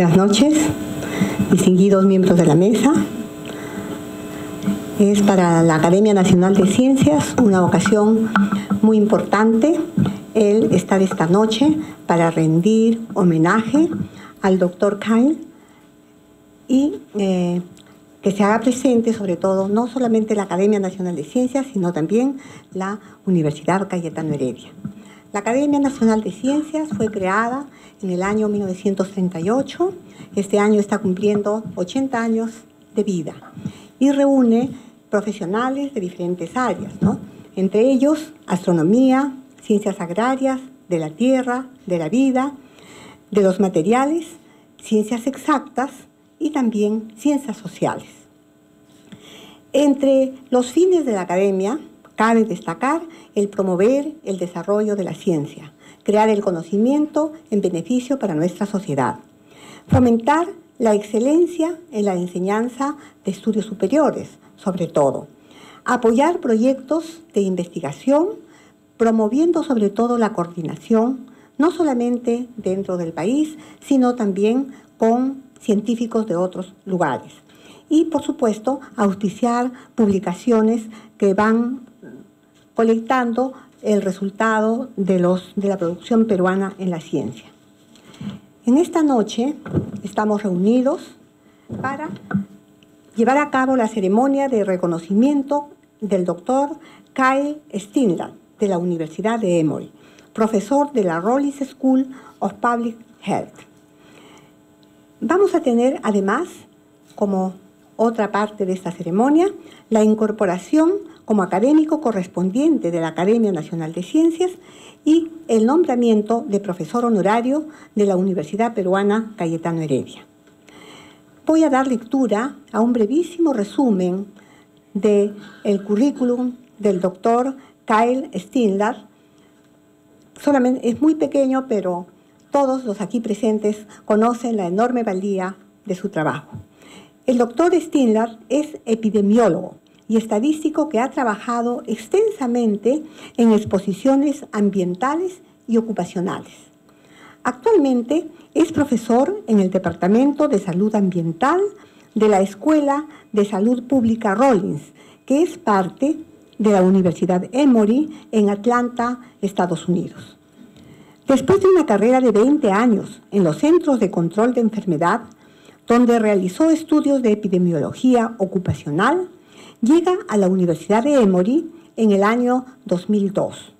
Buenas noches, distinguidos miembros de la mesa. Es para la Academia Nacional de Ciencias una ocasión muy importante el estar esta noche para rendir homenaje al doctor Kyle y eh, que se haga presente sobre todo no solamente la Academia Nacional de Ciencias, sino también la Universidad Cayetano Heredia. La Academia Nacional de Ciencias fue creada en el año 1938, este año está cumpliendo 80 años de vida y reúne profesionales de diferentes áreas, entre ellos astronomía, ciencias agrarias, de la tierra, de la vida, de los materiales, ciencias exactas y también ciencias sociales. Entre los fines de la academia cabe destacar el promover el desarrollo de la ciencia, crear el conocimiento en beneficio para nuestra sociedad, fomentar la excelencia en la enseñanza de estudios superiores, sobre todo, apoyar proyectos de investigación, promoviendo sobre todo la coordinación, no solamente dentro del país, sino también con científicos de otros lugares. Y, por supuesto, auspiciar publicaciones que van colectando el resultado de, los, de la producción peruana en la ciencia. En esta noche estamos reunidos para llevar a cabo la ceremonia de reconocimiento del doctor Kyle Stinland de la Universidad de Emory, profesor de la Rollins School of Public Health. Vamos a tener además, como otra parte de esta ceremonia, la incorporación como académico correspondiente de la Academia Nacional de Ciencias y el nombramiento de profesor honorario de la Universidad Peruana Cayetano Heredia. Voy a dar lectura a un brevísimo resumen del el currículum del doctor Kyle Stindler. Solamente es muy pequeño, pero todos los aquí presentes conocen la enorme valía de su trabajo. El doctor Stindler es epidemiólogo y estadístico que ha trabajado extensamente en exposiciones ambientales y ocupacionales. Actualmente es profesor en el Departamento de Salud Ambiental de la Escuela de Salud Pública Rollins, que es parte de la Universidad Emory en Atlanta, Estados Unidos. Después de una carrera de 20 años en los Centros de Control de Enfermedad, donde realizó estudios de epidemiología ocupacional, llega a la Universidad de Emory en el año 2002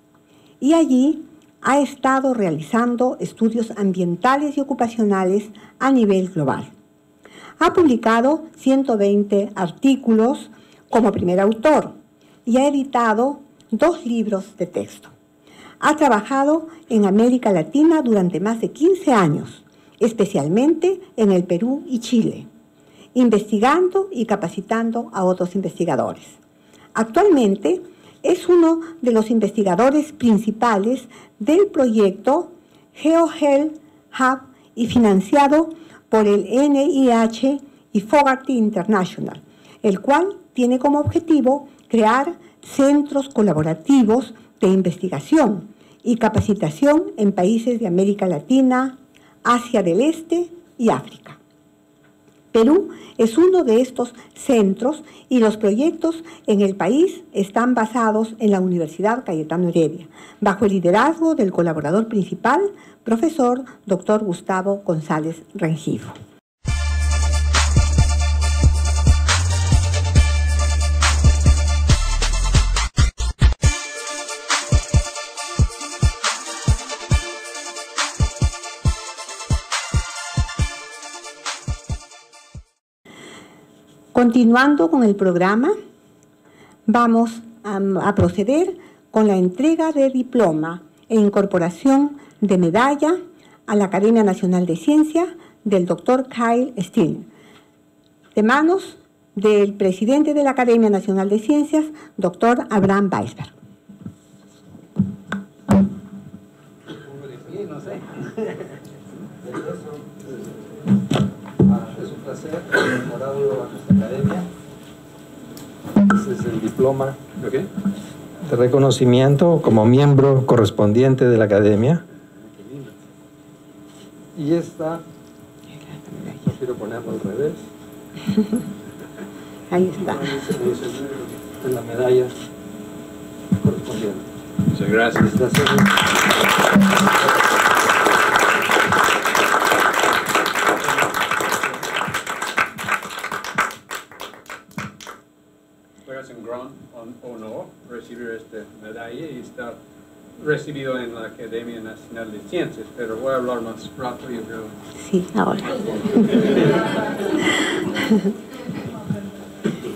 y allí ha estado realizando estudios ambientales y ocupacionales a nivel global. Ha publicado 120 artículos como primer autor y ha editado dos libros de texto. Ha trabajado en América Latina durante más de 15 años, especialmente en el Perú y Chile investigando y capacitando a otros investigadores. Actualmente es uno de los investigadores principales del proyecto GeoHealth Hub y financiado por el NIH y Fogarty International, el cual tiene como objetivo crear centros colaborativos de investigación y capacitación en países de América Latina, Asia del Este y África. Perú es uno de estos centros y los proyectos en el país están basados en la Universidad Cayetano Heredia, bajo el liderazgo del colaborador principal, profesor Dr. Gustavo González Rengifo. Continuando con el programa, vamos a, proceder con la entrega de diploma e incorporación de medalla a la Academia Nacional de Ciencia del doctor Kyle Steele, de manos del presidente de la Academia Nacional de Ciencias, doctor Abraham Weisberg. Un placer, enamorado a nuestra academia. Este es el diploma de reconocimiento como miembro correspondiente de la academia. Y esta, no quiero ponerlo al revés. Ahí está. En la medalla correspondiente. Muchas gracias. Gracias. Medalla y estar recibido en la Academia Nacional de Ciencias, pero voy a hablar más rápido, yo creo. Sí, ahora.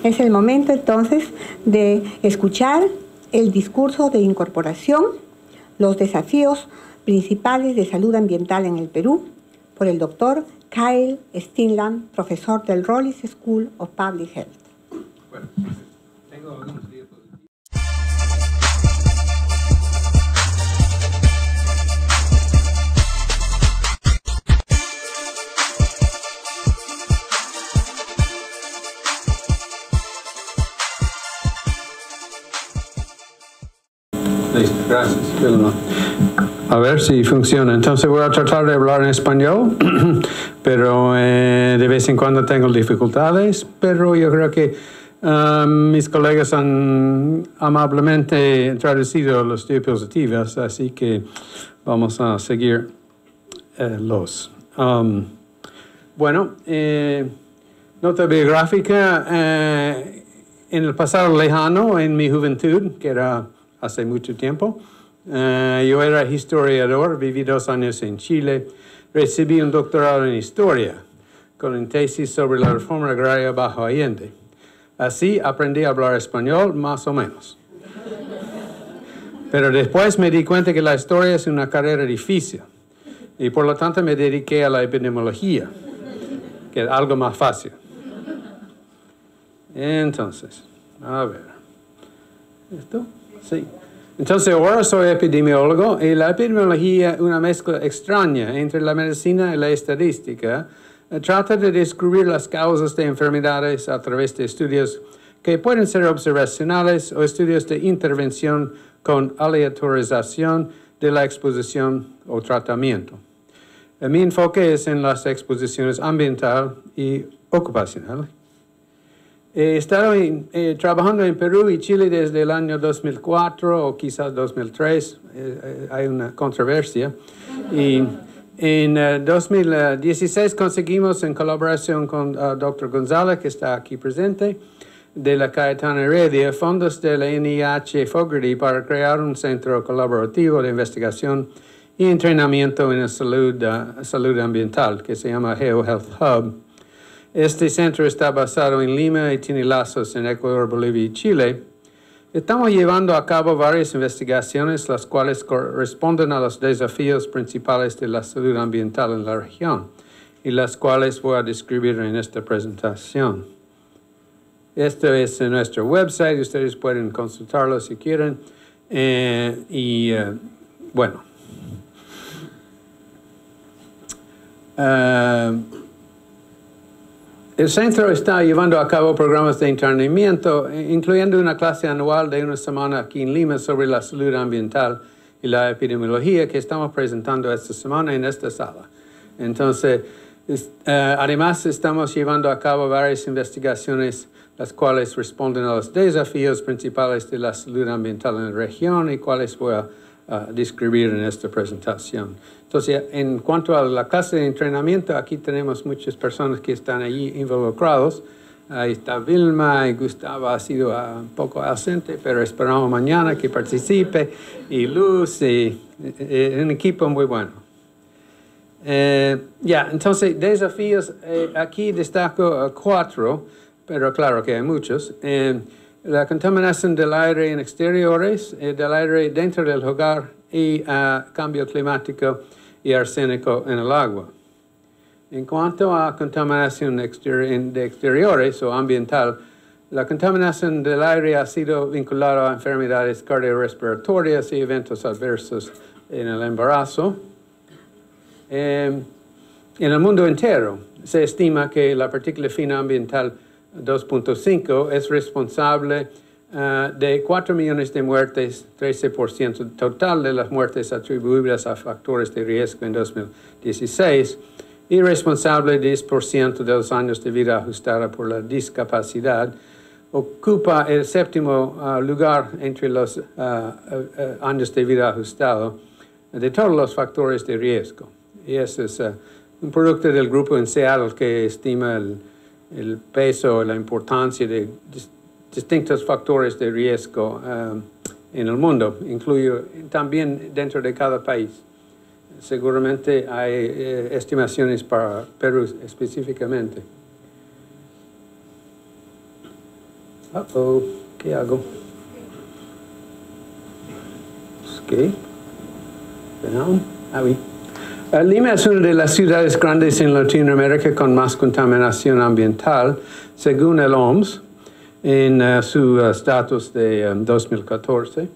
Es el momento entonces de escuchar el discurso de incorporación, los desafíos principales de salud ambiental en el Perú, por el doctor Kyle Stinland, profesor del Rollis School of Public Health. Bueno, tengo gracias. A ver si funciona. Entonces voy a tratar de hablar en español, pero eh, de vez en cuando tengo dificultades, pero yo creo que ah, mis colegas han amablemente traducido las diapositivas, así que vamos a seguir eh, los. Um, bueno, eh, nota biográfica. eh, en el pasado lejano, en mi juventud, que era hace mucho tiempo, eh, yo era historiador, viví dos años en Chile, recibí un doctorado en historia con tesis sobre la reforma agraria bajo Allende. Así aprendí a hablar español más o menos. Pero después me di cuenta que la historia es una carrera difícil y por lo tanto me dediqué a la epidemiología, que es algo más fácil. Entonces, a ver. ¿Esto? Sí. Entonces, ahora soy epidemiólogo y la epidemiología una mezcla extraña entre la medicina y la estadística. Eh, Trata de descubrir las causas de enfermedades a través de estudios que pueden ser observacionales o estudios de intervención con aleatorización de la exposición o tratamiento. Eh, Mi enfoque es en las exposiciones ambiental y ocupacional. He estado en- eh, trabajando en Perú y Chile desde el año 2004 o quizás 2003. eh, eh, hay una controversia. Y en eh, 2016 conseguimos, en colaboración con el Dr. González, que está aquí presente, de la Cayetana Heredia, fondos de la NIH Fogarty para crear un centro colaborativo de investigación y entrenamiento en la salud, ah, salud ambiental, que se llama GeoHealth Hub. Este centro está basado en Lima y tiene lazos en Ecuador, Bolivia y Chile. Estamos llevando a cabo varias investigaciones, las cuales corresponden a los desafíos principales de la salud ambiental en la región y las cuales voy a describir en esta presentación. Esto es en nuestro website, ustedes pueden consultarlo si quieren. Eh, y eh, bueno. Ah, el centro está llevando a cabo programas de entrenamiento, incluyendo una clase anual de una semana aquí en Lima sobre la salud ambiental y la epidemiología que estamos presentando esta semana en esta sala. Entonces, es- eh, además estamos llevando a cabo varias investigaciones las cuales responden a los desafíos principales de la salud ambiental en la región y cuáles voy a a describir en esta presentación. Entonces, en cuanto a la clase de entrenamiento, aquí tenemos muchas personas que están allí involucrados. Ahí está Vilma y Gustavo ha sido ah, un poco ausente, pero esperamos mañana que participe. Y Luz, y, eh, un equipo muy bueno. Eh, ya, entonces, desafíos, eh, aquí destaco eh, cuatro, pero claro que hay muchos. Eh, la contaminación del aire en exteriores, eh, del aire dentro del hogar y ah, cambio climático y arsénico en el agua. En cuanto a contaminación exteri- en- de exteriores o ambiental, la contaminación del aire ha sido vinculada a enfermedades cardiorrespiratorias y eventos adversos en el embarazo. Eh, en el mundo entero se estima que la partícula fina ambiental 2.5 es responsable Ah, de 4 millones de muertes, 13% total de las muertes atribuibles a factores de riesgo en 2016 y responsable 10% de los años de vida ajustada por la discapacidad, ocupa el séptimo ah, lugar entre los ah, años de vida ajustado de todos los factores de riesgo. Y ese es un producto del grupo en Seattle que estima el, el peso, la importancia de distintos factores de riesgo um, en el mundo, incluyo también dentro de cada país. Seguramente hay eh, estimaciones para Perú específicamente. Uh -oh, ¿qué hago? Oui. Uh, Lima es una de las ciudades grandes en Latinoamérica con más contaminación ambiental, según el OMS en uh, su uh, status de um, 2014.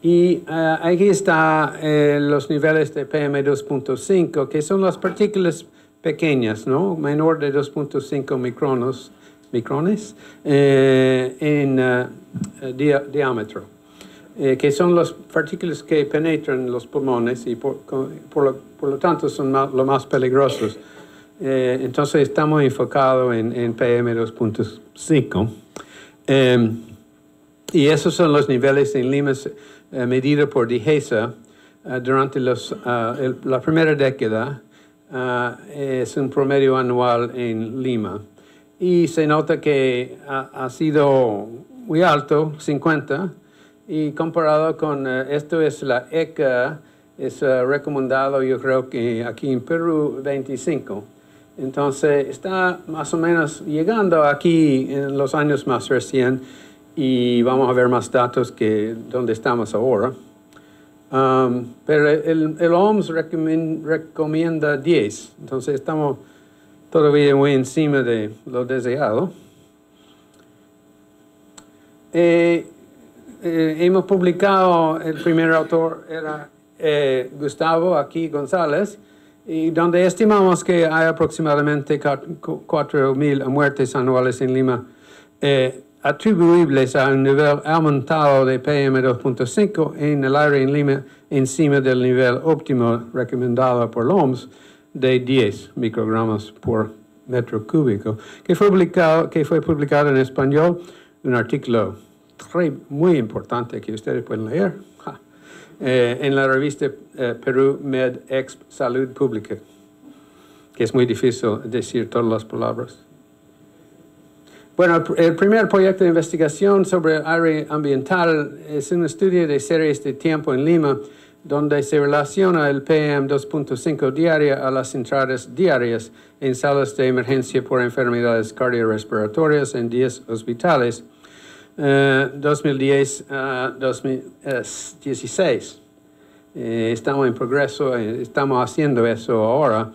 Y uh, aquí están eh, los niveles de PM2.5, que son las partículas pequeñas, ¿no? Menor de 2.5 micronos, micrones eh, en diámetro, eh, que son las partículas que penetran los pulmones y por, por, lo, por lo, tanto son más, los más peligrosos. Eh, entonces estamos enfocados en, en PM2.5. Eh, y esos son los niveles en Lima eh, medidos por DIGESA eh, durante los, el, la primera década. es un promedio anual en Lima. Y se nota que ha, ha sido muy alto, 50, y comparado con esto es la ECA, es recomendado yo creo que aquí en Perú 25. Entonces está más o menos llegando aquí en los años más recién y vamos a ver más datos que donde estamos ahora. Um, pero el, OMS recomienda 10, entonces estamos todavía muy encima de lo deseado. Eh, eh, hemos publicado, el primer autor era eh, Gustavo aquí González, y donde estimamos que hay aproximadamente 4.000 muertes anuales en Lima eh, atribuibles a un nivel aumentado de PM2.5 en el aire en Lima encima del nivel óptimo recomendado por la OMS de 10 microgramos por metro cúbico, que fue publicado, que fue publicado en español, un artículo muy importante que ustedes pueden leer eh, en la revista eh, Perú Med Ex Salud Pública, que es muy difícil decir todas las palabras. Bueno, el primer proyecto de investigación sobre el aire ambiental es un estudio de series de tiempo en Lima, donde se relaciona el PM2.5 diaria a las entradas diarias en salas de emergencia por enfermedades cardiorrespiratorias en 10 hospitales 2010 a 2016. estamos en progreso, eh, estamos haciendo eso ahora.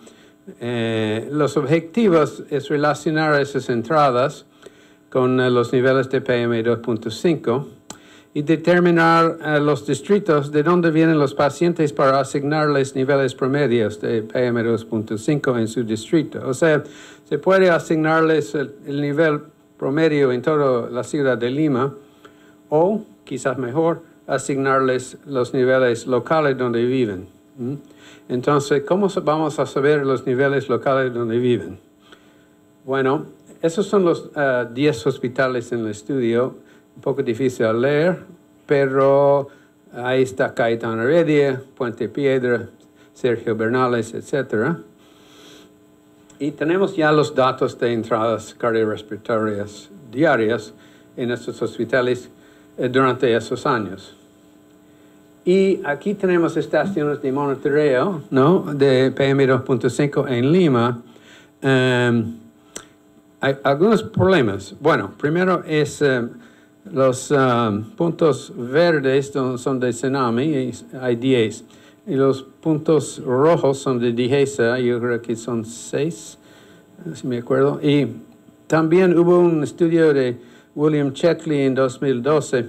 Eh, los objetivos es relacionar esas entradas con eh, los niveles de PM2.5 y determinar los distritos de dónde vienen los pacientes para asignarles niveles promedios de PM2.5 en su distrito. O sea, se puede asignarles el, el nivel promedio en toda la ciudad de Lima, o quizás mejor, asignarles los niveles locales donde viven. Entonces, ¿cómo vamos a saber los niveles locales donde viven? Bueno, esos son los 10 ah, hospitales en el estudio, un poco difícil de leer, pero ahí está Caetano Heredia, Puente Piedra, Sergio Bernales, etcétera. Y tenemos ya los datos de entradas cardiorrespiratorias diarias en estos hospitales eh, durante esos años. Y aquí tenemos estaciones de monitoreo ¿no? de PM2.5 en Lima. Em, hay algunos problemas. Bueno, primero es em, los em, puntos verdes son de tsunami, hay 10 y los puntos rojos son de Digesa, yo creo que son seis, si me acuerdo. Y también hubo un estudio de William Chetley en 2012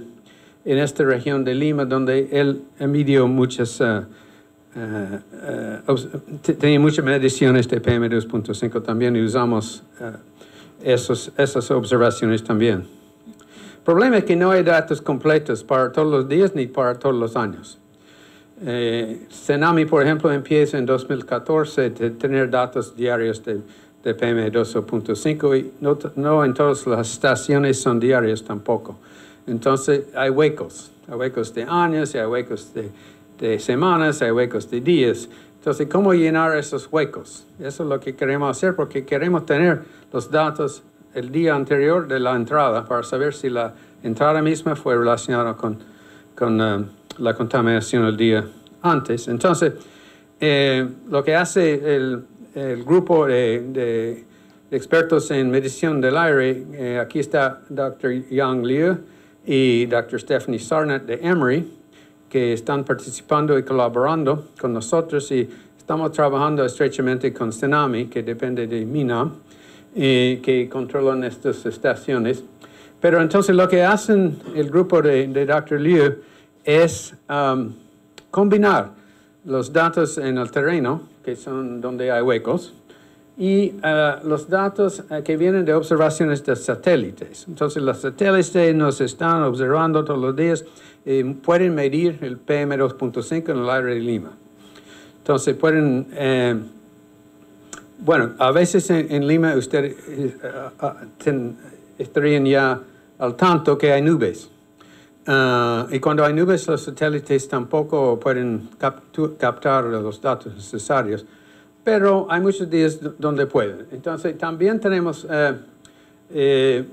en esta región de Lima, donde él midió muchas, uh, uh, uh, tenía muchas mediciones de PM2.5 también y usamos esos, esas observaciones también. problema es que no hay datos completos para todos los días ni para todos los años. Eh, por ejemplo, empieza en 2014 de tener datos diarios de, de PM2.5 y no, no en todas las estaciones son diarios tampoco. Entonces hay huecos, hay huecos de años, hay huecos de, de semanas, hay huecos de días. Entonces, ¿cómo llenar esos huecos? Eso es lo que queremos hacer porque queremos tener los datos el día anterior de la entrada para saber si la entrada misma fue relacionada con, con eh, la contaminación el día antes. Entonces, eh, lo que hace el, grupo de, expertos en medición del aire, eh, aquí está Dr. Yang Liu y Dr. Stephanie Sarnett de Emory, que están participando y colaborando con nosotros y estamos trabajando estrechamente con Senami, que depende de MINA, y que controlan estas estaciones. Pero entonces lo que hacen el grupo de Dr. Liu es um, combinar los datos en el terreno, que son donde hay huecos, y uh, los datos uh, que vienen de observaciones de satélites. Entonces los satélites nos están observando todos los días y pueden medir el PM2.5 en el aire de Lima. Entonces pueden, eh, bueno, a veces en, Lima ustedes uh, uh, estarían ya al tanto que hay nubes. Uh, y cuando hay nubes, los satélites tampoco pueden captar los datos necesarios, pero hay muchos días donde pueden. Entonces, también tenemos uh, eh,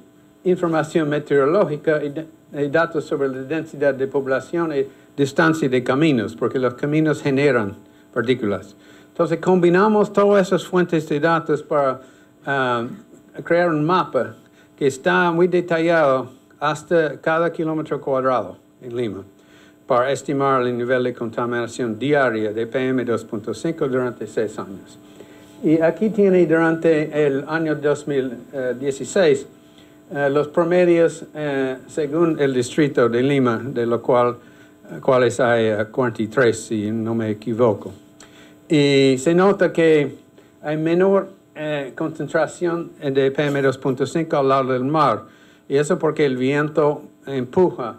información meteorológica y, y, datos sobre la densidad de población y distancia de caminos, porque los caminos generan partículas. Entonces, combinamos todas esas fuentes de datos para uh, crear un mapa que está muy detallado hasta cada kilómetro cuadrado en Lima para estimar el nivel de contaminación diaria de PM2.5 durante seis años. Y aquí tiene durante el año 2016 eh, los promedios eh, según el distrito de Lima, de lo cual eh, cuales hay 43, si no me equivoco. Y se nota que hay menor concentración de PM2.5 al lado del mar, y eso porque el viento empuja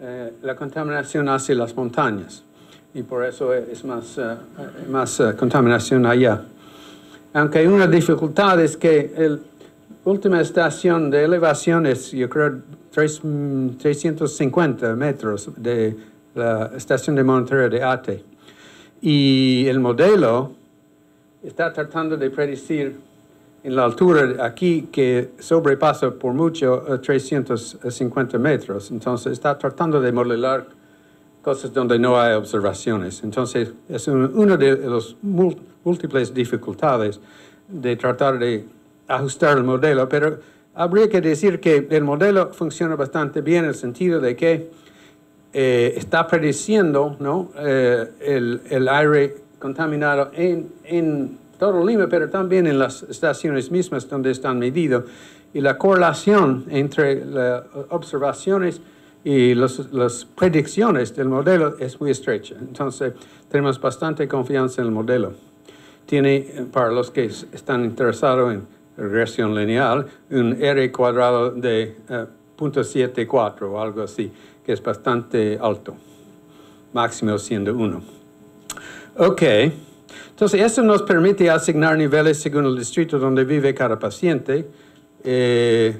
eh, la contaminación hacia las montañas. Y por eso es más, uh, más uh, contaminación allá. Aunque una dificultad es que la última estación de elevación es, yo creo, 3, 350 metros de la estación de monitoreo de ATE. Y el modelo está tratando de predecir en la altura aquí que sobrepasa por mucho 350 eh, metros. Entonces está tratando de modelar cosas donde no hay observaciones. Entonces es una de las múltiples dificultades de tratar de ajustar el modelo, pero habría que decir que el modelo funciona bastante bien en el sentido de que eh, está prediciendo ¿no? Eh, el, el, aire contaminado en, en todo Lima, pero también en las estaciones mismas donde están medidos. Y la correlación entre las observaciones y las predicciones del modelo es muy estrecha. Entonces, tenemos bastante confianza en el modelo. Tiene, para los que están interesados en regresión lineal, un R cuadrado de uh, 0.74 o algo así, que es bastante alto, máximo siendo 1. Ok. Entonces, eso nos permite asignar niveles según el distrito donde vive cada paciente. Eh,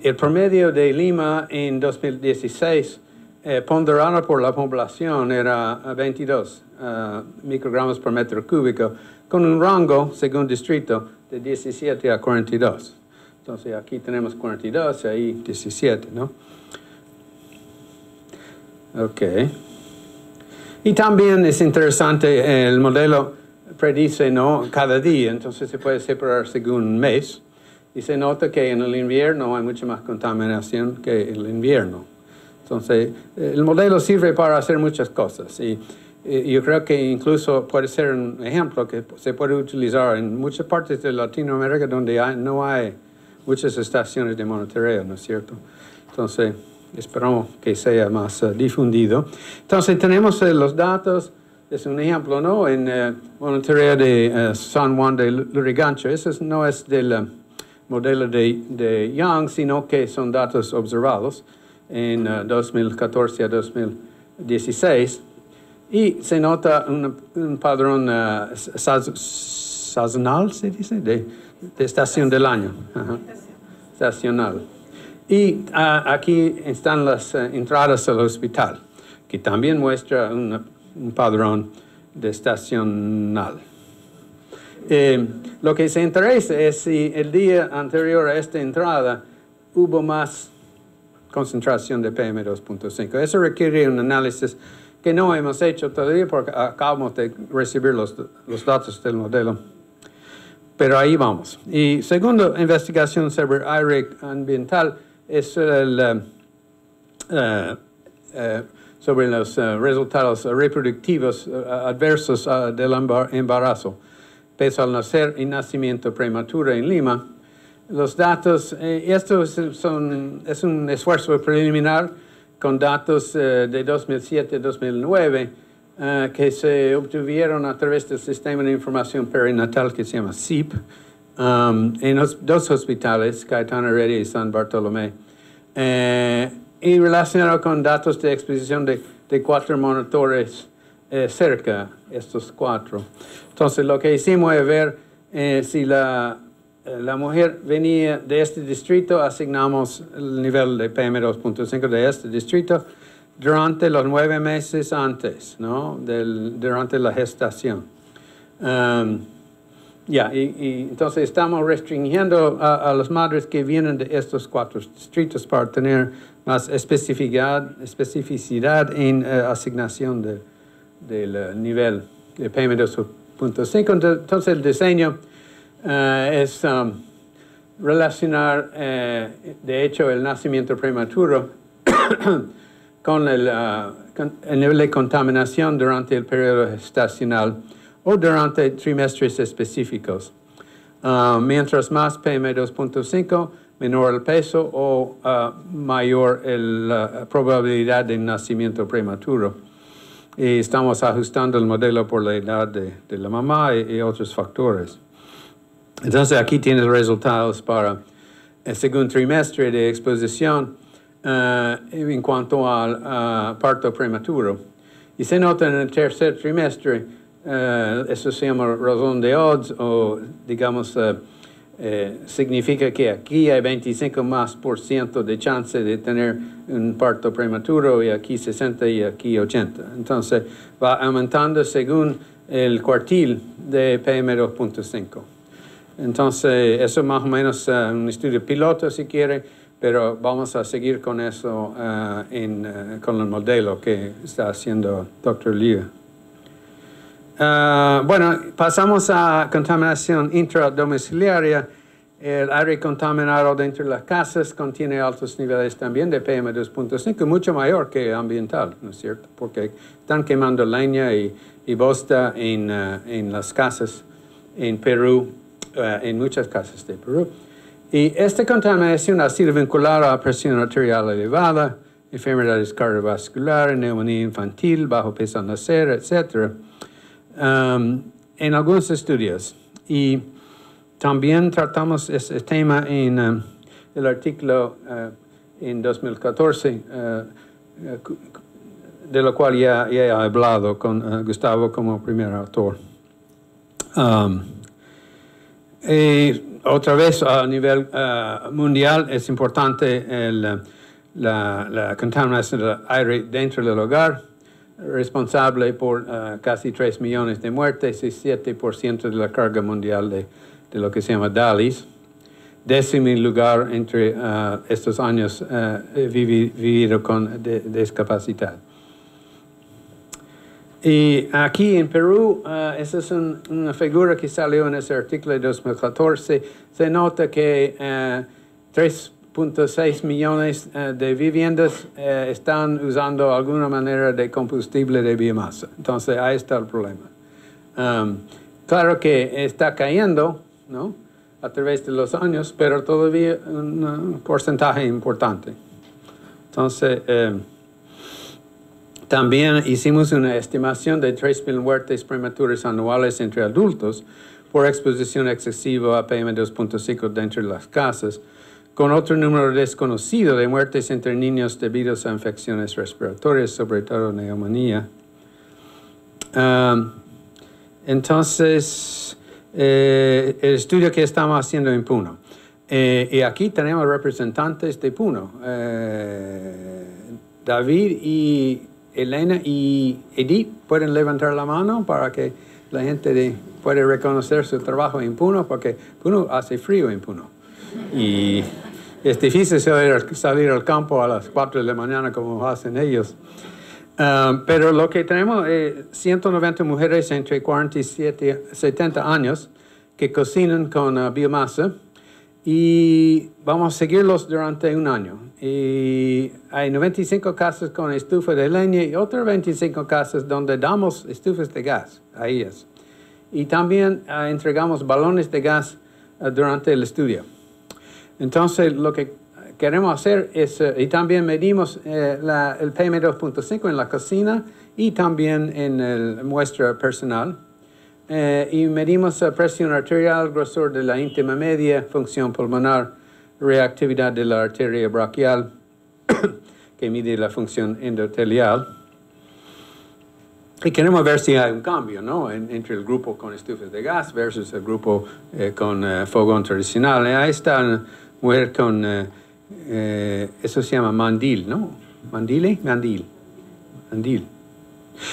el promedio de Lima en 2016, eh, ponderado por la población, era 22 uh, microgramos por metro cúbico, con un rango, según distrito, de 17 a 42. Entonces, aquí tenemos 42 y ahí 17, ¿no? Ok. Y también es interesante, el modelo predice ¿no? cada día, entonces se puede separar según mes. Y se nota que en el invierno hay mucha más contaminación que en el invierno. Entonces, el modelo sirve para hacer muchas cosas. Y, y yo creo que incluso puede ser un ejemplo que se puede utilizar en muchas partes de Latinoamérica donde hay, no hay muchas estaciones de monitoreo, ¿no es cierto? Entonces, esperamos que sea más uh, difundido. Entonces tenemos uh, los datos, es un ejemplo, ¿no? En uh, monitoreo de San Juan de Lurigancho, eso no es del modelo de, de Young, sino que son datos observados en uh, 2014 a 2016. Y se nota un, un padrón uh, saz- sazonal, se dice, de, de estación del año. Ajá. Estacional. Y ah, aquí están las eh, entradas al hospital, que también muestra un padrón de estacional. Eh, lo que se interesa es si el día anterior a esta entrada hubo más concentración de PM2.5. Eso requiere un análisis que no hemos hecho todavía porque acabamos de recibir los, los datos del modelo. Pero ahí vamos. Y segundo, investigación sobre aire ambiental es el, eh, eh, eh, sobre los resultados reproductivos adversos ah, del embar- embarazo, peso al nacer y nacimiento prematuro en Lima. Los datos, eh, esto es, son- es un esfuerzo preliminar con datos de 2007-2009 eh, que se obtuvieron a través del Sistema de Información Perinatal que se llama SIP um, en los dos hospitales, Cayetano Heredia y San Bartolomé, eh, y relacionado con datos de exposición de, de cuatro monitores eh, cerca, estos cuatro. Entonces, lo que hicimos es ver eh, si la, eh, la mujer venía de este distrito, asignamos el nivel de PM2.5 de este distrito durante los nueve meses antes, ¿no? Del, durante la gestación. Um, ya, y, y entonces estamos restringiendo a, a las madres que vienen de estos cuatro distritos para tener más especificidad, especificidad en eh, asignación de- del eh, nivel de PM2.5. Entonces el diseño eh, es um, relacionar, de hecho, el nacimiento prematuro con el, ah, con el nivel de contaminación durante el periodo gestacional o durante trimestres específicos. Ah, mientras más PM2.5, menor el peso o ah, mayor la probabilidad de nacimiento prematuro. Y estamos ajustando el modelo por la edad de, de la mamá y, y otros factores. Entonces aquí tienes resultados para el segundo trimestre de exposición eh, en cuanto al ah, parto prematuro. Y se nota en el tercer trimestre, eh, eso se llama razón de odds o digamos, eh, eh, significa que aquí hay 25 más por ciento de chance de tener un parto prematuro y aquí 60 y aquí 80. Entonces va aumentando según el cuartil de PM2.5. Entonces, eso es más o menos eh, un estudio piloto, si quiere, pero vamos a seguir con eso eh, eh, con el modelo que está haciendo Dr. Liu. Ah, bueno, pasamos a contaminación intradomiciliaria. El aire contaminado dentro de las casas contiene altos niveles también de PM2.5, mucho mayor que ambiental, ¿no es cierto? Porque están quemando leña y, y bosta en, eh, en las casas en Perú, eh, en muchas casas de Perú. Y esta contaminación ha sido vinculada a presión arterial elevada, enfermedades cardiovasculares, neumonía infantil, bajo peso al nacer, etc. Um, en algunos estudios. Y también tratamos ese tema en um, el artículo uh, en 2014, uh, uh, de lo cual ya, ya he hablado con uh, Gustavo como primer autor. Um, y otra vez, a nivel uh, mundial, es importante el, la, la contaminación del aire dentro del hogar, responsable por ah, casi 3 millones de muertes y 7% de la carga mundial de, de, lo que se llama DALIS. Décimo lugar entre ah, estos años uh, vivido con discapacidad. Y aquí en Perú, esa es una figura que salió en ese artículo de 2014, se nota que 3 1.6 millones eh, de viviendas eh, están usando alguna manera de combustible de biomasa. Entonces, ahí está el problema. Um, claro que está cayendo, ¿no? A través de los años, pero todavía un, un porcentaje importante. Entonces, eh, también hicimos una estimación de 3.000 muertes prematuras anuales entre adultos por exposición excesiva a PM2.5 dentro de las casas con otro número desconocido de muertes entre niños debido a infecciones respiratorias, sobre todo neumonía. Um, entonces, eh, el estudio que estamos haciendo en Puno. Eh, y aquí tenemos representantes de Puno. Eh, David y Elena y Edith pueden levantar la mano para que la gente pueda reconocer su trabajo en Puno, porque Puno hace frío en Puno. Y es difícil salir, al campo a las 4 de la mañana como hacen ellos. Um, pero lo que tenemos es 190 mujeres entre 47 y 70 años que cocinan con uh, biomasa y vamos a seguirlos durante un año. Y hay 95 casas con estufa de leña y otras 25 casas donde damos estufas de gas a ellas. Y también uh, entregamos balones de gas uh, durante el estudio. Entonces, lo que queremos hacer es, uh, y también medimos eh, la, el PM2.5 en la cocina y también en el muestra personal eh, y medimos la presión arterial, grosor de la íntima media, función pulmonar, reactividad de la arteria brachial, que mide la función endotelial. Y queremos ver si hay un cambio ¿no? entre el grupo con estufas de gas versus el grupo eh, con eh, fogón tradicional. Y ahí está una mujer con, eso se llama mandil, ¿no? ¿Mandile? Mandil. Mandil.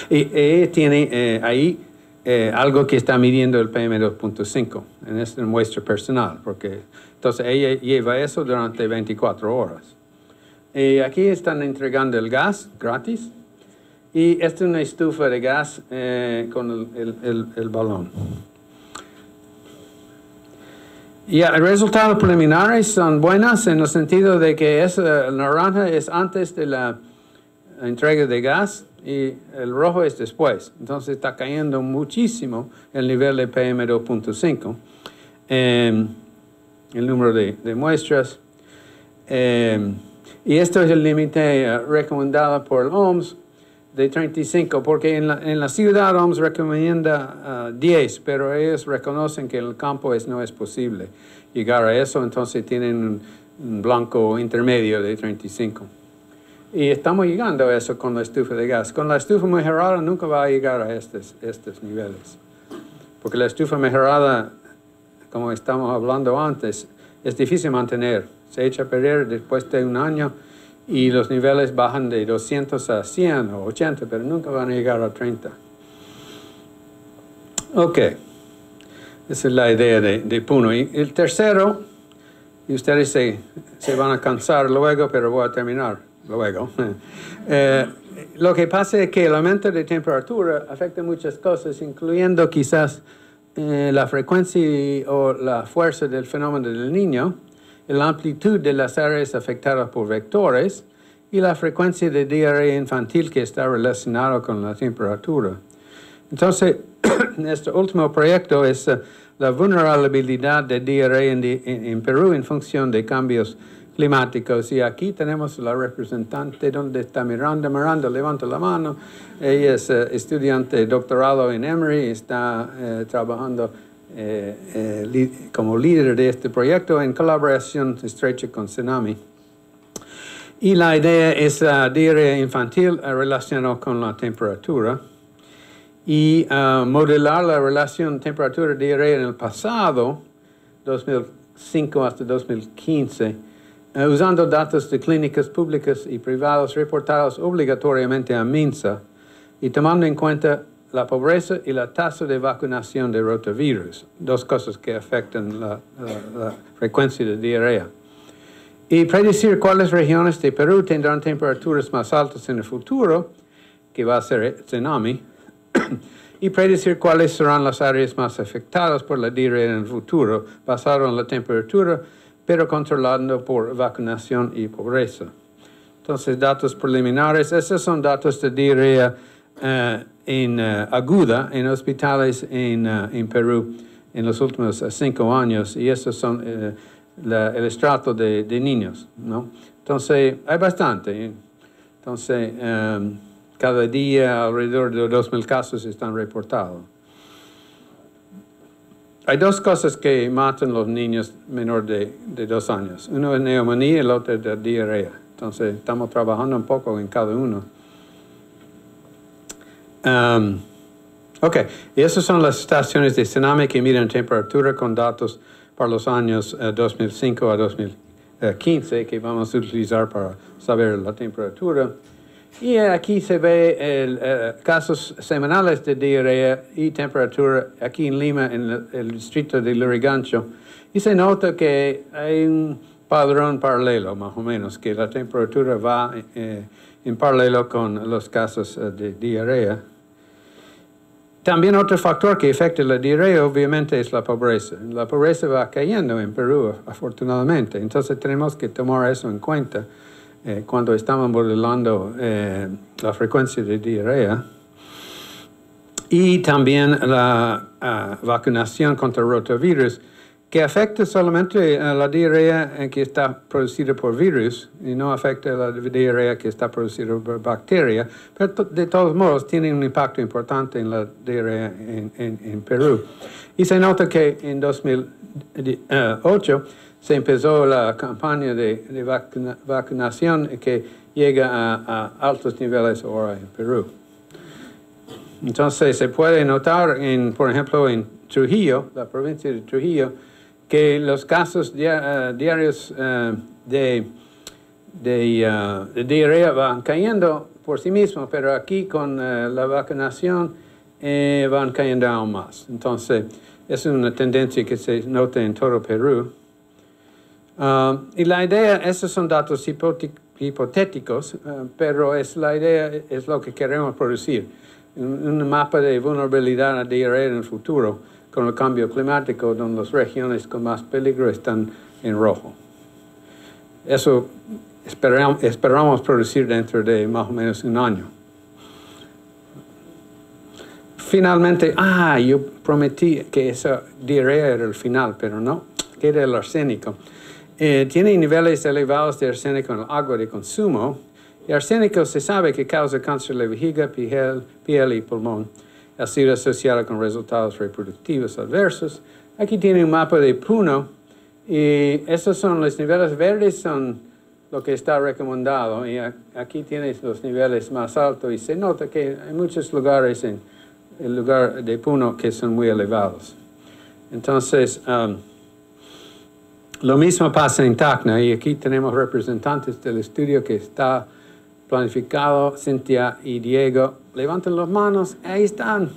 Y, y tiene ahí eh, algo que está midiendo el PM2.5 en esta muestra personal, porque entonces ella lleva eso durante 24 horas. Y aquí están entregando el gas gratis y esta es una estufa de gas eh, con el, el, balón. Y los resultados preliminares son buenos en el sentido de que esa naranja es antes de la entrega de gas y el rojo es después. Entonces está cayendo muchísimo el nivel de PM2.5, em, el número de, muestras. Em, y esto es el límite eh, recomendado por el OMS de 35, porque en la, en la ciudad OMS recomienda 10, ah, pero ellos reconocen que en el campo es, no es posible llegar a eso, entonces tienen un blanco intermedio de 35. Y estamos llegando a eso con la estufa de gas. Con la estufa mejorada nunca va a llegar a estos, estos niveles. Porque la estufa mejorada, como estamos hablando antes, es difícil mantener. Se echa a perder después de un año y los niveles bajan de 200 a 100 o 80, pero nunca van a llegar a 30. Ok, esa es la idea de, de Puno. Y el tercero, y ustedes se, se van a cansar luego, pero voy a terminar luego. Eh, lo que pasa es que el aumento de temperatura afecta muchas cosas, incluyendo quizás eh, la frecuencia o la fuerza del fenómeno del niño, la amplitud de las áreas afectadas por vectores y la frecuencia de diarrea infantil que está relacionado con la temperatura. Entonces, este último proyecto es eh, la vulnerabilidad de diarrea en Perú en función de cambios climáticos. Y aquí tenemos la representante donde está Miranda. Miranda, levanta la mano. Ella es eh, estudiante doctorado en Emory, está eh, trabajando eh, como líder de este proyecto en colaboración estrecha con Tsunami. Y la idea es la diarrea infantil relacionada con la temperatura y modelar la relación temperatura-diarrea en el pasado, 2005 hasta 2015, eh, usando datos de clínicas públicas y privadas reportados obligatoriamente a MINSA y tomando en cuenta la pobreza y la tasa de vacunación de rotavirus, dos cosas que afectan la, frecuencia de diarrea. Y predecir cuáles regiones de Perú tendrán temperaturas más altas en el futuro, que va a ser tsunami, y predecir cuáles serán las áreas más afectadas por la diarrea en el futuro, basado en la temperatura pero controlando por vacunación y pobreza. Entonces, datos preliminares, esos son datos de diarrea eh, en, eh, aguda en hospitales en, eh, en, Perú en los últimos cinco años, y esos son el estrato de, de, niños, ¿no? Entonces, hay bastante. Entonces, cada día alrededor de 2.000 casos están reportados. hay dos cosas que matan los niños menores de, de dos años. Uno es neumonía y el otro es diarrea. Entonces, estamos trabajando un poco en cada uno. Um, ok, y esas son las estaciones de tsunami que miden temperatura con datos para los años 2005 a 2015 que vamos a utilizar para saber la temperatura. Y aquí se ve el, eh, casos semanales de diarrea y temperatura aquí en Lima, en el, distrito de Lurigancho. Y se nota que hay un padrón paralelo, más o menos, que la temperatura va eh, en paralelo con los casos eh, de diarrea. También otro factor que afecta la diarrea obviamente es la pobreza. La pobreza va cayendo en Perú, afortunadamente. Entonces tenemos que tomar eso en cuenta eh, cuando estamos modelando eh, la frecuencia de diarrea. Y también la ah, vacunación contra rotavirus que afecta solamente a la diarrea que está producida por virus y no afecta a la diarrea que está producida por bacteria, pero de todos modos tiene un impacto importante en la diarrea en, Perú. Y se nota que en 2008 se empezó la campaña de, vacunación que llega a, altos niveles ahora en Perú. Entonces se puede notar, en, por ejemplo, en Trujillo, la provincia de Trujillo, que los casos eh, diarios eh, de, eh, de, diarrea van cayendo por sí mismos, pero aquí con la vacunación van cayendo aún más. Entonces, es una tendencia que se nota en todo Perú. y la idea, esos son datos hipotéticos, pero es la idea es lo que queremos producir. Un, un mapa de vulnerabilidad a diarrea en el futuro con el cambio climático, donde las regiones con más peligro están en rojo. Eso esperamos, esperamos producir dentro de más o menos un año. Finalmente, ah, yo prometí que esa diarrea era el final, pero no, que era el arsénico. Eh, tiene niveles elevados de arsénico en el agua de consumo. El arsénico se sabe que causa cáncer de vejiga, piel, piel y pulmón ha sido asociada con resultados reproductivos adversos. Aquí tiene un mapa de Puno y esos son los niveles verdes, son lo que está recomendado y aquí tienes los niveles más altos y se nota que hay muchos lugares en el lugar de Puno que son muy elevados. Entonces, um, lo mismo pasa en Tacna y aquí tenemos representantes del estudio que está planificado, Cintia y Diego levanten las manos, ahí están.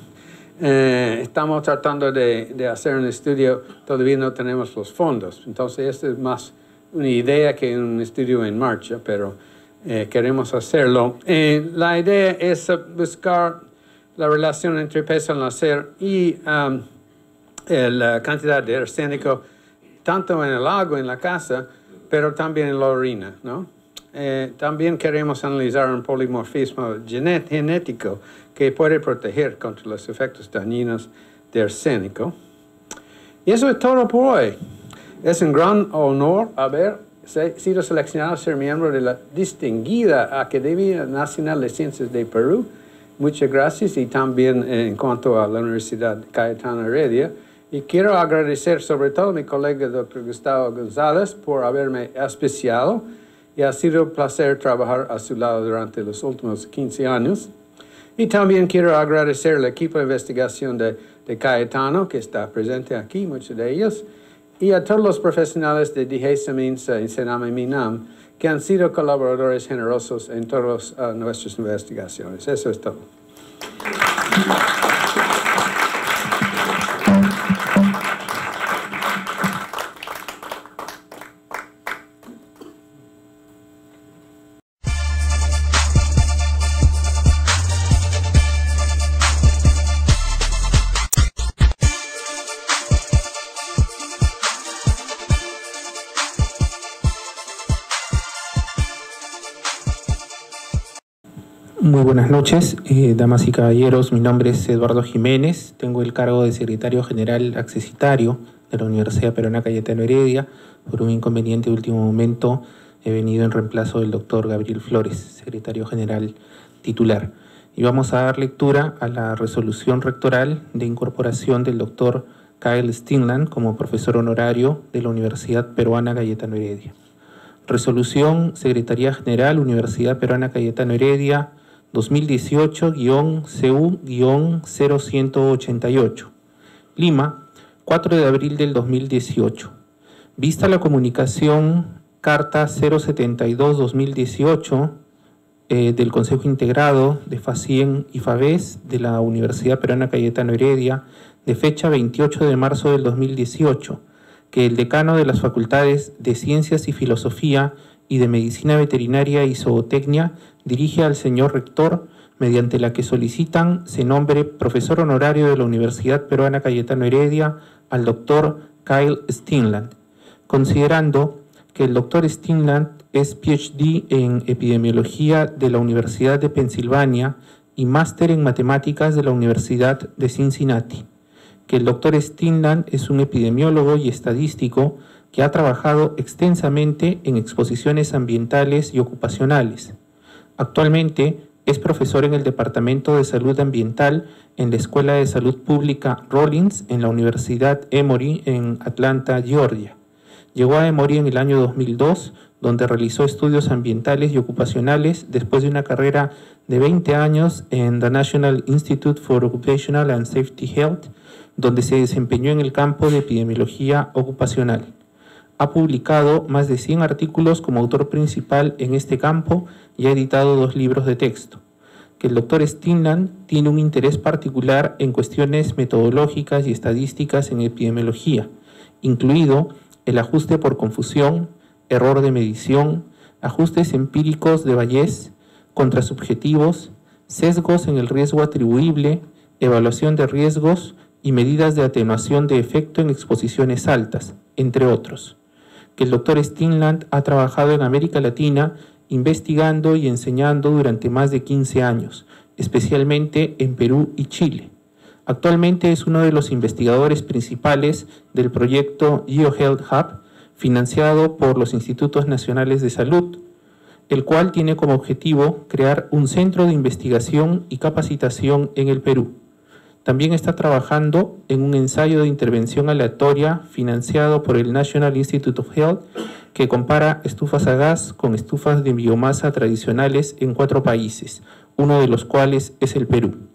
Eh, estamos tratando de, de, hacer un estudio, todavía no tenemos los fondos, entonces esto es más una idea que un estudio en marcha, pero eh, queremos hacerlo. Eh, la idea es buscar la relación entre peso al nacer y um, la cantidad de arsénico, tanto en el agua, en la casa, pero también en la orina, ¿no? Eh, también queremos analizar un polimorfismo genético que puede proteger contra los efectos dañinos de arsénico. Y eso es todo por hoy. Es un gran honor haber sido seleccionado a ser miembro de la distinguida Academia Nacional de Ciencias de Perú. Muchas gracias y también eh, en cuanto a la Universidad Cayetana Heredia. Y quiero agradecer sobre todo a mi colega doctor Gustavo González por haberme auspiciado y ha sido un placer trabajar a su lado durante los últimos 15 años. Y también quiero agradecer al equipo de investigación de, de Caetano, que está presente aquí, muchos de ellos, y a todos los profesionales de DIGESA MINSA y Sename Minam, que han sido colaboradores generosos en todas uh, nuestras investigaciones. Eso es todo. Muy buenas noches, eh, damas y caballeros. Mi nombre es Eduardo Jiménez. Tengo el cargo de secretario general accesitario de la Universidad Peruana Cayetano Heredia. Por un inconveniente de último momento he venido en reemplazo del doctor Gabriel Flores, secretario general titular. Y vamos a dar lectura a la resolución rectoral de incorporación del doctor Kyle Stinland como profesor honorario de la Universidad Peruana Cayetano Heredia. Resolución Secretaría General Universidad Peruana Cayetano Heredia 2018-CU-0188. Lima, 4 de abril del 2018. Vista la comunicación Carta 072-2018 eh, del Consejo Integrado de FACIEN y FABES de la Universidad Peruana Cayetano Heredia de fecha 28 de marzo del 2018, que el decano de las Facultades de Ciencias y Filosofía y de Medicina Veterinaria y Zootecnia dirige al señor rector mediante la que solicitan se nombre profesor honorario de la Universidad Peruana Cayetano Heredia al doctor Kyle Steenland, considerando que el doctor Steenland es PhD en epidemiología de la Universidad de Pensilvania y máster en matemáticas de la Universidad de Cincinnati, que el doctor Steenland es un epidemiólogo y estadístico que ha trabajado extensamente en exposiciones ambientales y ocupacionales. Actualmente es profesor en el Departamento de Salud Ambiental en la Escuela de Salud Pública Rollins en la Universidad Emory en Atlanta, Georgia. Llegó a Emory en el año 2002, donde realizó estudios ambientales y ocupacionales después de una carrera de 20 años en the National Institute for Occupational and Safety Health, donde se desempeñó en el campo de epidemiología ocupacional. Ha publicado más de 100 artículos como autor principal en este campo y ha editado dos libros de texto. Que el doctor Steenland tiene un interés particular en cuestiones metodológicas y estadísticas en epidemiología, incluido el ajuste por confusión, error de medición, ajustes empíricos de Bayes, contrasubjetivos, sesgos en el riesgo atribuible, evaluación de riesgos y medidas de atenuación de efecto en exposiciones altas, entre otros. Que el doctor Steenland ha trabajado en América Latina investigando y enseñando durante más de 15 años, especialmente en Perú y Chile. Actualmente es uno de los investigadores principales del proyecto GeoHealth Hub, financiado por los Institutos Nacionales de Salud, el cual tiene como objetivo crear un centro de investigación y capacitación en el Perú. También está trabajando en un ensayo de intervención aleatoria financiado por el National Institute of Health que compara estufas a gas con estufas de biomasa tradicionales en cuatro países, uno de los cuales es el Perú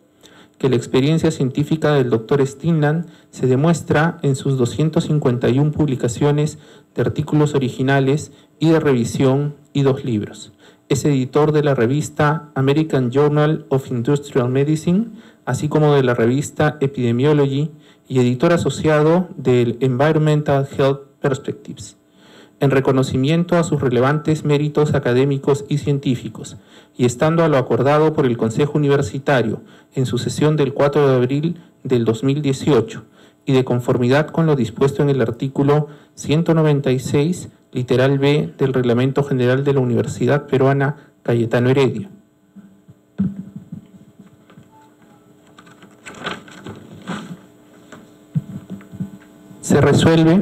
que la experiencia científica del Dr. Steenland se demuestra en sus 251 publicaciones de artículos originales y de revisión y dos libros. Es editor de la revista American Journal of Industrial Medicine, así como de la revista Epidemiology y editor asociado del Environmental Health Perspectives en reconocimiento a sus relevantes méritos académicos y científicos, y estando a lo acordado por el Consejo Universitario en su sesión del 4 de abril del 2018, y de conformidad con lo dispuesto en el artículo 196, literal B del Reglamento General de la Universidad Peruana Cayetano Heredia. Se resuelve,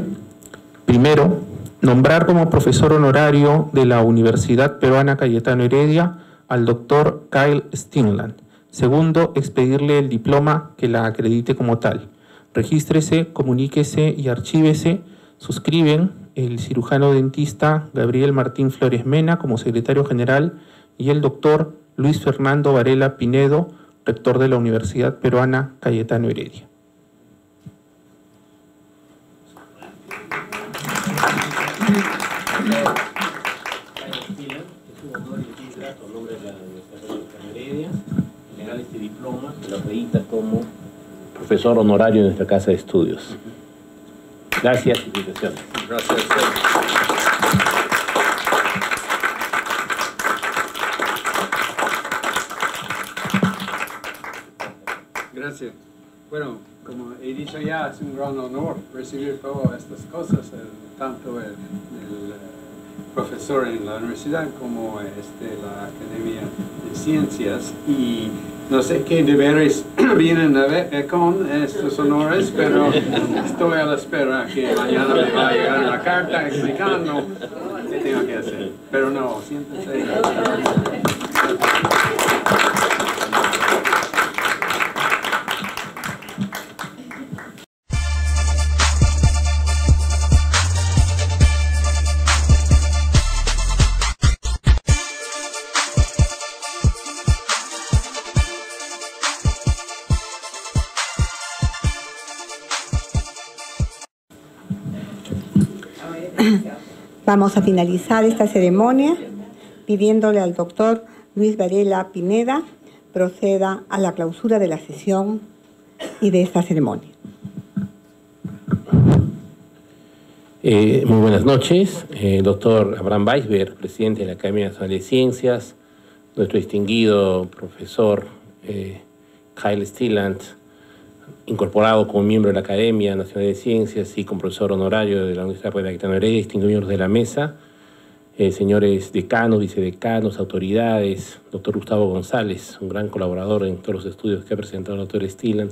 primero, Nombrar como profesor honorario de la Universidad Peruana Cayetano Heredia al doctor Kyle Steenland. Segundo, expedirle el diploma que la acredite como tal. Regístrese, comuníquese y archívese. Suscriben el cirujano dentista Gabriel Martín Flores Mena como secretario general y el doctor Luis Fernando Varela Pinedo, rector de la Universidad Peruana Cayetano Heredia. Diploma que lo acredita como profesor honorario de nuestra casa de estudios. Gracias y. Gracias. Bueno, como he dicho ya, es un gran honor recibir todas estas cosas, tanto el, eh, profesor en la universidad como este, la Academia de Ciencias y no sé qué deberes vienen eh, con estos honores, pero estoy a la espera que mañana me va a llegar una carta explicando qué tengo que hacer. Pero no, siéntese. Vamos a finalizar esta ceremonia pidiéndole al doctor Luis Varela Pineda proceda a la clausura de la sesión y de esta ceremonia. Eh, muy buenas noches, eh, doctor Abraham Weisberg, presidente de la Academia Nacional de Ciencias, nuestro distinguido profesor eh, Kyle Stilland, incorporado como miembro de la Academia Nacional de Ciencias y como profesor honorario de la Universidad de Heredia, distinguidos miembros de la mesa, eh, señores decanos, vicedecanos, autoridades, doctor Gustavo González, un gran colaborador en todos los estudios que ha presentado el doctor Stilland,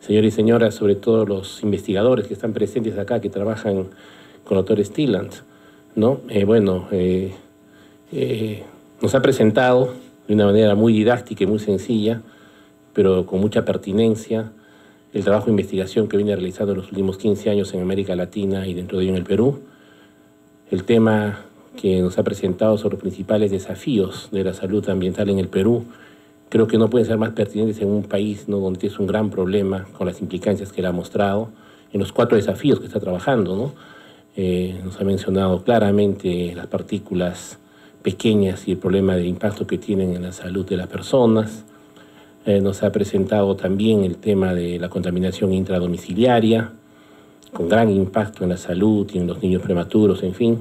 señores y señoras, sobre todo los investigadores que están presentes acá, que trabajan con el doctor Stilland, ¿no? Eh, bueno, eh, nos ha presentado de una manera muy didáctica y muy sencilla, pero con mucha pertinencia, el trabajo de investigación que viene realizando en los últimos 15 años en América Latina y dentro de ello en el Perú, el tema que nos ha presentado sobre los principales desafíos de la salud ambiental en el Perú, creo que no pueden ser más pertinentes en un país donde es un gran problema con las implicancias que él ha mostrado, en los cuatro desafíos que está trabajando. Eh, nos ha mencionado claramente las partículas pequeñas y el problema de impacto que tienen en la salud de las personas. Eh, nos ha presentado también el tema de la contaminación intradomiciliaria, con gran impacto en la salud y en los niños prematuros, en fin.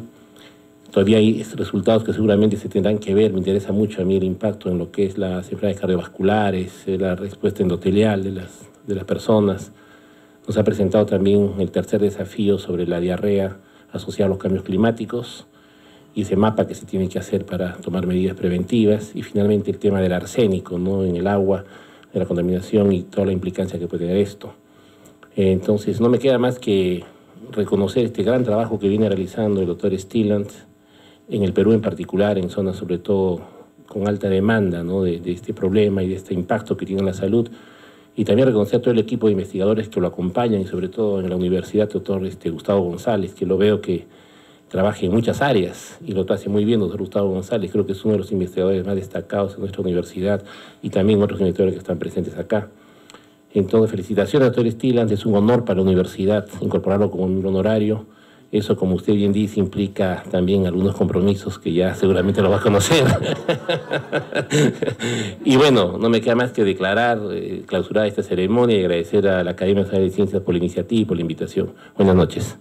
Todavía hay resultados que seguramente se tendrán que ver. Me interesa mucho a mí el impacto en lo que es las enfermedades cardiovasculares, eh, la respuesta endotelial de las, de las personas. Nos ha presentado también el tercer desafío sobre la diarrea asociada a los cambios climáticos y ese mapa que se tiene que hacer para tomar medidas preventivas. Y finalmente el tema del arsénico ¿no? en el agua, de la contaminación y toda la implicancia que puede tener esto. Entonces, no me queda más que reconocer este gran trabajo que viene realizando el doctor Stilland en el Perú en particular, en zonas sobre todo con alta demanda ¿no? de, este problema y de este impacto que tiene en la salud. Y también reconocer a todo el equipo de investigadores que lo acompañan y sobre todo en la Universidad doctor este, Gustavo González, que lo veo que trabaja en muchas áreas y lo hace muy bien, doctor Gustavo González. Creo que es uno de los investigadores más destacados en nuestra universidad y también otros investigadores que están presentes acá. Entonces, felicitaciones, doctor Stilland. Es un honor para la universidad incorporarlo como un honorario. Eso, como usted bien dice, implica también algunos compromisos que ya seguramente lo va a conocer. y bueno, no me queda más que declarar, eh, clausurar esta ceremonia y agradecer a la Academia de Ciencias por la iniciativa y por la invitación. Buenas noches.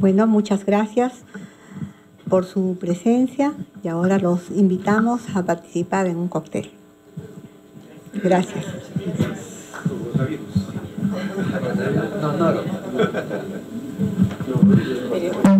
Bueno, muchas gracias por su presencia y ahora los invitamos a participar en un cóctel. Gracias. No, no, no.